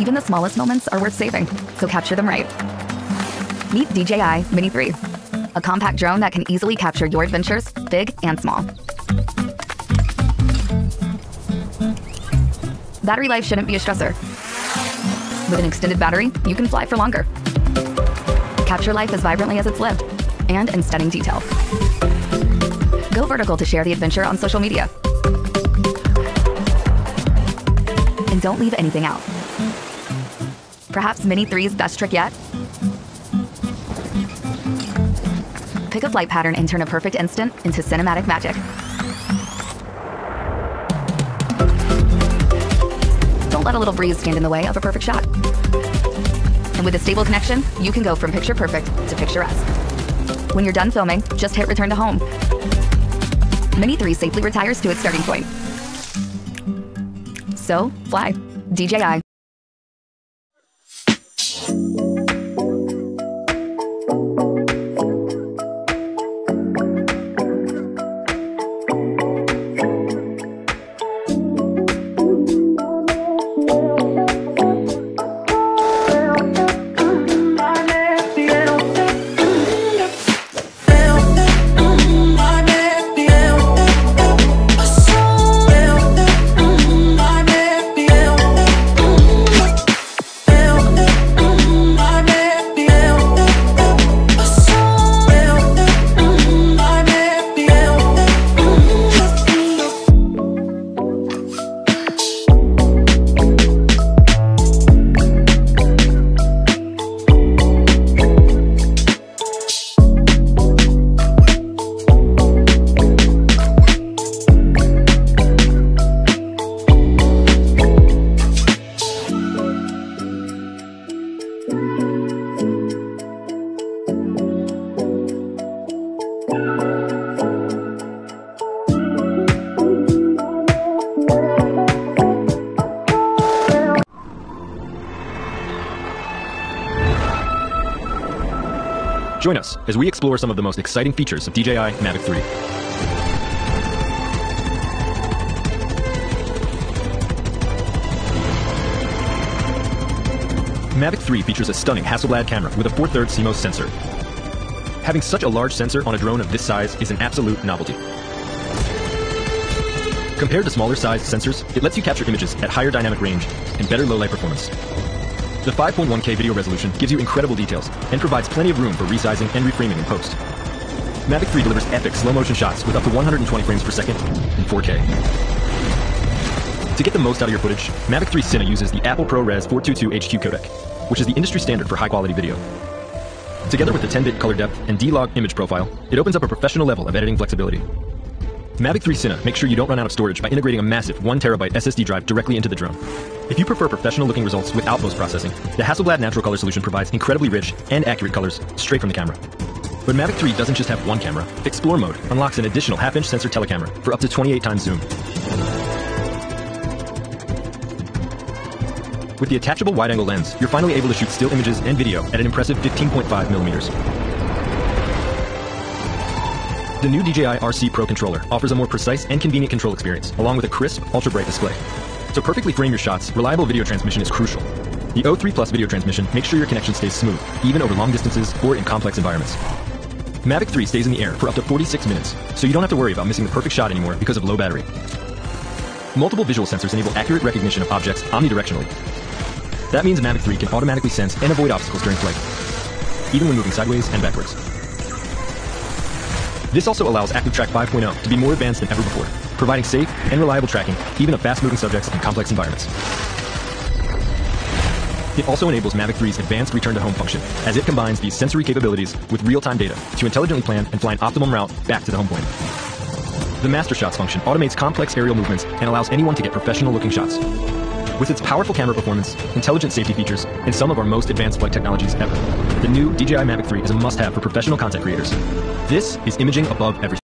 Even the smallest moments are worth saving, so capture them right. Meet DJI Mini 3, a compact drone that can easily capture your adventures, big and small. Battery life shouldn't be a stressor. With an extended battery, you can fly for longer. Capture life as vibrantly as it's lived, and in stunning detail. Go vertical to share the adventure on social media. And don't leave anything out. Perhaps Mini 3's best trick yet? Pick a flight pattern and turn a perfect instant into cinematic magic. Don't let a little breeze stand in the way of a perfect shot. And with a stable connection, you can go from picture perfect to picturesque. When you're done filming, just hit return to home. Mini 3 safely retires to its starting point. So, fly. DJI. Join us as we explore some of the most exciting features of DJI Mavic 3. Mavic 3 features a stunning Hasselblad camera with a 4 3 CMOS sensor. Having such a large sensor on a drone of this size is an absolute novelty. Compared to smaller sized sensors, it lets you capture images at higher dynamic range and better low light performance. The 5.1K video resolution gives you incredible details and provides plenty of room for resizing and reframing in post. Mavic 3 delivers epic slow motion shots with up to 120 frames per second in 4K. To get the most out of your footage, Mavic 3 Cine uses the Apple ProRes 422 HQ codec, which is the industry standard for high quality video. Together with the 10-bit color depth and D-Log image profile, it opens up a professional level of editing flexibility. Mavic 3 Cine makes sure you don't run out of storage by integrating a massive 1TB SSD drive directly into the drone. If you prefer professional looking results without post processing, the Hasselblad Natural Color solution provides incredibly rich and accurate colors straight from the camera. But Mavic 3 doesn't just have one camera. Explore mode unlocks an additional half-inch sensor telecamera for up to 28 times zoom. With the attachable wide-angle lens, you're finally able to shoot still images and video at an impressive 15.5 millimeters. The new DJI RC Pro controller offers a more precise and convenient control experience, along with a crisp, ultra-bright display. To perfectly frame your shots, reliable video transmission is crucial. The O3 Plus video transmission makes sure your connection stays smooth, even over long distances or in complex environments. Mavic 3 stays in the air for up to 46 minutes, so you don't have to worry about missing the perfect shot anymore because of low battery. Multiple visual sensors enable accurate recognition of objects omnidirectionally. That means Mavic 3 can automatically sense and avoid obstacles during flight, even when moving sideways and backwards. This also allows ActiveTrack 5.0 to be more advanced than ever before, providing safe and reliable tracking even of fast-moving subjects in complex environments. It also enables Mavic 3's advanced return to home function, as it combines these sensory capabilities with real-time data to intelligently plan and fly an optimum route back to the home point. The Master Shots function automates complex aerial movements and allows anyone to get professional-looking shots. With its powerful camera performance, intelligent safety features, and some of our most advanced flight technologies ever, the new DJI Mavic 3 is a must-have for professional content creators. This is imaging above everything.